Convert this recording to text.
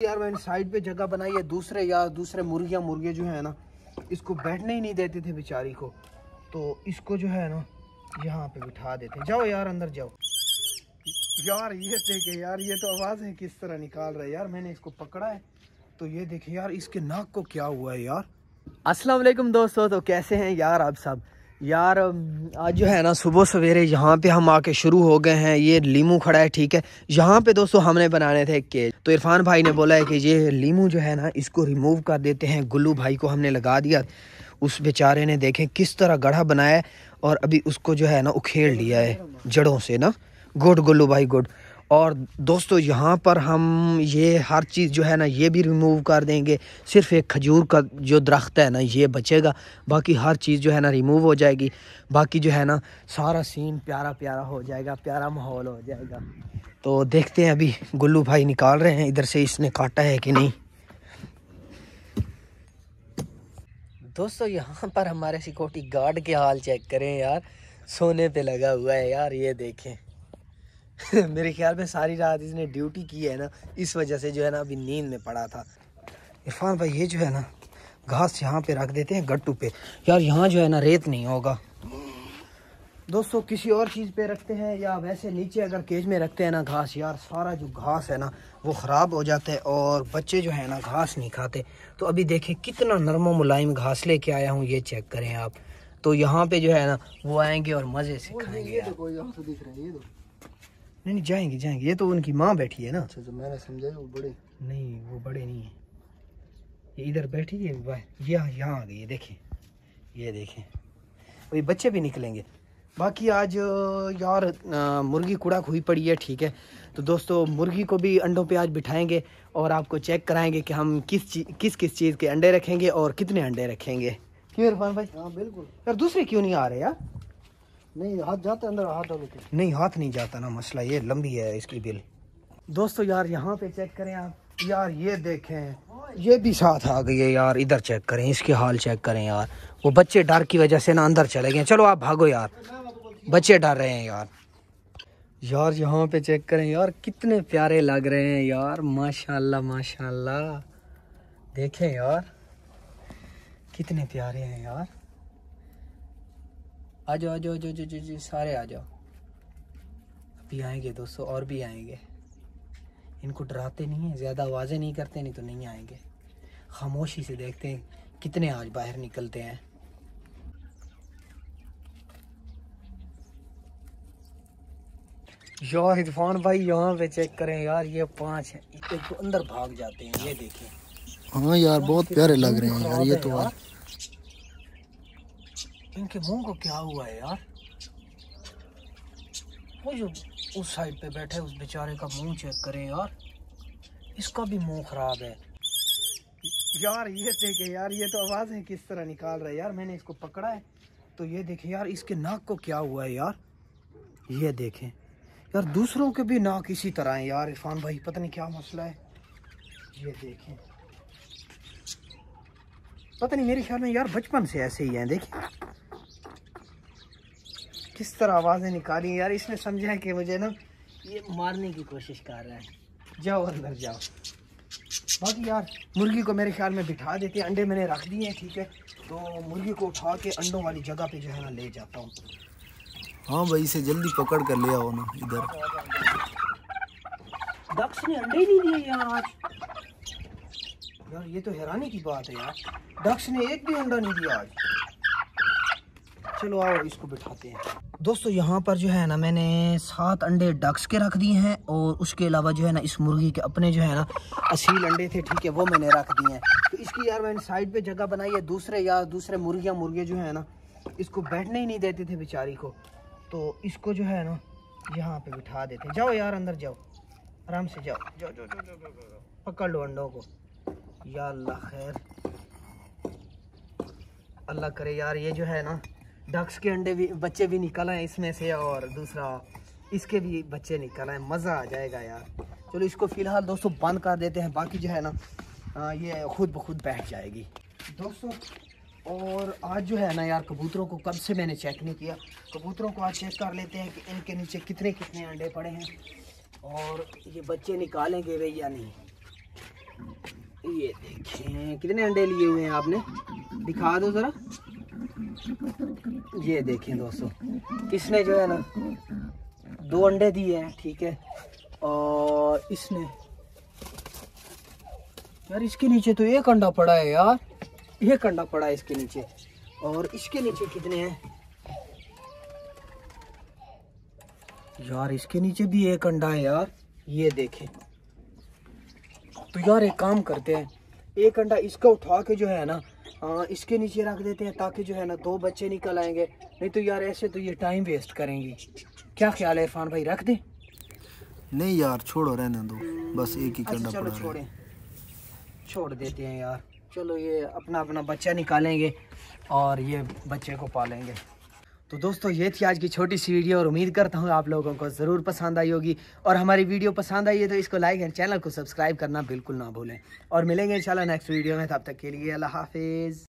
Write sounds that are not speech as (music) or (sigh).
यार, मैंने साइड पे जगह बनाई है, दूसरे यार दूसरे मुर्गियाँ, मुर्गे जो है ना, इसको बैठने ही नहीं देते थे बेचारी को। तो इसको जो है ना, यहाँ पे बिठा देते जाओ यार, अंदर जाओ। यार, ये देखे, यार, ये तो आवाज़ है, किस तरह निकाल रहा है। यार, मैंने इसको पकड़ा है तो ये देखे, यार, इसके नाक को क्या हुआ है, यार? वालेकुम दोस्तों तो कैसे हैं यार आप सब? यार, आज जो है ना, सुबह सवेरे यहाँ पे हम आके शुरू हो गए हैं। ये लीमू खड़ा है, ठीक है? यहाँ पे दोस्तों हमने बनाने थे केज। तो इरफान भाई ने बोला है कि ये लीमू जो है ना, इसको रिमूव कर देते हैं। गुल्लू भाई को हमने लगा दिया। उस बेचारे ने देखें किस तरह गढ़ा बनाया और अभी उसको जो है ना उखेड़ लिया है जड़ों से ना। गुड गुल्लू भाई, गुड। और दोस्तों, यहाँ पर हम ये हर चीज़ जो है ना, ये भी रिमूव कर देंगे। सिर्फ़ एक खजूर का जो दरख्त है ना, ये बचेगा। बाकी हर चीज़ जो है ना रिमूव हो जाएगी। बाकी जो है ना, सारा सीन प्यारा प्यारा हो जाएगा, प्यारा माहौल हो जाएगा। तो देखते हैं अभी गुल्लू भाई निकाल रहे हैं, इधर से इसने काटा है कि नहीं। दोस्तों, यहाँ पर हमारे सिक्योरिटी गार्ड के हाल चेक करें यार। सोने पे लगा हुआ है यार, ये देखें। (laughs) मेरे ख्याल में सारी रात इसने ड्यूटी की है ना इस वजह से जो है ना अभी नींद में पड़ा था। इरफान भाई ये जो है ना घास यहाँ पे रख देते हैं गट्टू पे। यार यहाँ जो है ना रेत नहीं होगा। दोस्तों किसी और चीज़ पे रखते हैं या वैसे नीचे अगर केज में रखते हैं ना घास यार सारा जो घास है ना वो ख़राब हो जाता है और बच्चे जो है ना घास नहीं खाते। तो अभी देखें कितना नरम मुलायम घास लेके आया हूँ ये चेक करें आप। तो यहाँ पे जो है ना वो आएँगे और मज़े से खाएँगे नहीं नहीं जाएँगे जाएँगे। ये तो उनकी माँ बैठी है ना। अच्छा तो मैंने समझा वो बड़े। नहीं वो बड़े नहीं है। ये इधर बैठी है ये यहाँ आ गई देखें। ये देखें। वही बच्चे भी निकलेंगे। बाकी आज यार मुर्गी कुड़ाक हुई पड़ी है ठीक है। तो दोस्तों मुर्गी को भी अंडों पे आज बिठाएँगे और आपको चेक कराएँगे कि हम किस चीज़ किस किस चीज़ के अंडे रखेंगे और कितने अंडे रखेंगे। क्यों इरफान भाई? हाँ बिल्कुल। यार दूसरे क्यों नहीं आ रहे यार? नहीं, हाथ जाता अंदर, हाथ डालो के नहीं, हाथ नहीं जाता ना मसला, ये लंबी है इसकी बिल। दोस्तों, यार, यहाँ पे चेक करें आप। यार, ये देखें, ये भी साथ आ गई है यार, इधर चेक करें, इसके हाल चेक करें यार। वो बच्चे डर की वजह से ना अंदर चले गए। चलो, आप भागो यार। बच्चे डर रहे हैं यार। यार, यहाँ पे चेक करें यार, कितने प्यारे लग रहे हैं यार। माशाल्लाह माशाल्लाह। देखें यार, कितने प्यारे हैं यार। आ जाओ आ जाओ जो जो जो जो सारे आ जाओ अभी आएँगे दोस्तों और भी आएँगे। इनको डराते नहीं हैं ज़्यादा आवाज़ें नहीं करते नहीं तो नहीं आएँगे। खामोशी से देखते हैं कितने आज बाहर निकलते हैं। यार इरफान भाई यहाँ पे चेक करें यार ये पाँच है। तो अंदर भाग जाते हैं ये देखें। हाँ यार बहुत प्यारे लग रहे हैं यार ये तो यार। इनके मुँह को क्या हुआ है यार? वो जो उस साइड पे बैठे, उस बेचारे का मुँह चेक करें यार। इसका भी मुँह खराब है। यार, ये देखे यार, ये तो आवाज़ है किस तरह निकाल रहा है यार, मैंने इसको पकड़ा है। तो ये देखे यार, इसके नाक को क्या हुआ है यार? ये देखें। यार, दूसरों के भी नाक इसी तरह है यार, इरफान भाई, पता नहीं क्या मसला है। ये देखें। पता नहीं, मेरे ख्याल में यार, बचपन से ऐसे ही हैं देखिए किस तरह आवाज़ें निकाली यार इसने समझा है कि मुझे ना ये मारने की कोशिश कर रहा है। जाओ अंदर जाओ। बाकी यार मुर्गी को मेरे ख्याल में बिठा देते अंडे मैंने रख दिए हैं ठीक है? तो मुर्गी को उठा के अंडों वाली जगह पे जो है ना ले जाता हूँ। हाँ भाई इसे जल्दी पकड़ कर ले आओ ना इधर। डक्स ने अंडे नहीं दिए यार। आज यार ये तो हैरानी की बात है यार। डक्स ने एक भी अंडा नहीं दिया आज। चलो आओ, इसको बिठाते हैं। दोस्तों, यहाँ पर जो है ना, मैंने सात अंडे डक्स के रख दिए हैं और उसके अलावा जो है ना, इस मुर्गी के अपने जो है ना, असील अंडे थे, ठीक है, वो मैंने रख दिए हैं। तो इसकी यार मैंने साइड पे जगह बनाई है, दूसरे यार दूसरे मुर्गियाँ, मुर्गे जो है ना, इसको बैठने ही नहीं देते थे बेचारी को। तो इसको जो है ना, यहाँ पे बिठा देते जाओ यार, अंदर जाओ। आराम से जाओ जाओ जाओ जाओ। पकड़ लो अंडों को। या अल्लाह, खैर। अल्लाह करे यार, ये जो है ना डक्स के अंडे भी, बच्चे भी निकल आए इसमें से और दूसरा, इसके भी बच्चे निकल आए। मज़ा आ जाएगा यार। चलो, इसको फ़िलहाल दोस्तों बंद कर देते हैं। बाकी जो है ना ये खुद ब खुद बैठ जाएगी। दोस्तों, और आज जो है ना यार, कबूतरों को कब से मैंने चेक नहीं किया। कबूतरों को आज चेक कर लेते हैं कि इनके नीचे कितने कितने अंडे पड़े हैं। और ये बच्चे निकालेंगे वे या नहीं? ये देखें, कितने अंडे लिए हुए हैं आपने? दिखा दो ज़रा। ये देखें दोस्तों इसने जो है ना दो अंडे दिए हैं, ठीक है? और इसने, यार इसके नीचे तो एक अंडा पड़ा है यार। एक अंडा पड़ा है इसके नीचे। और इसके नीचे कितने हैं? यार इसके नीचे भी एक अंडा है यार, ये देखें। तो यार एक काम करते हैं, एक अंडा इसका उठा के जो है ना आ, इसके नीचे रख देते हैं ताकि जो है ना दो बच्चे निकल आएँगे। नहीं तो यार ऐसे तो ये टाइम वेस्ट करेंगी। क्या ख्याल है इरफान भाई रख दें। नहीं यार छोड़ो रहने दो। बस एक ही अच्छा कंडा चलो पड़ा छोड़े। छोड़ देते हैं यार। चलो ये अपना अपना बच्चा निकालेंगे और ये बच्चे को पालेंगे। तो दोस्तों, ये थी आज की छोटी सी वीडियो और उम्मीद करता हूँ आप लोगों को ज़रूर पसंद आई होगी। और हमारी वीडियो पसंद आई है तो इसको लाइक एंड चैनल को सब्सक्राइब करना बिल्कुल ना भूलें। और मिलेंगे इंशाल्लाह नेक्स्ट वीडियो में, तब तक के लिए अल्लाह हाफिज़।